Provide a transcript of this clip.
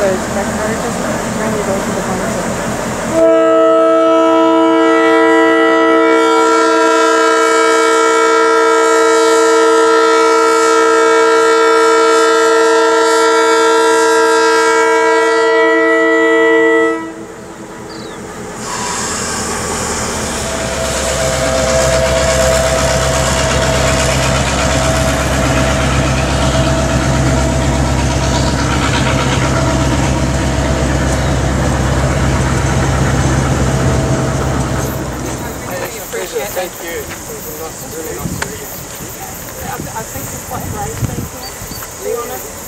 my car doesn't apparently go to the. Thank I think it's quite brave, thank you. To be honest.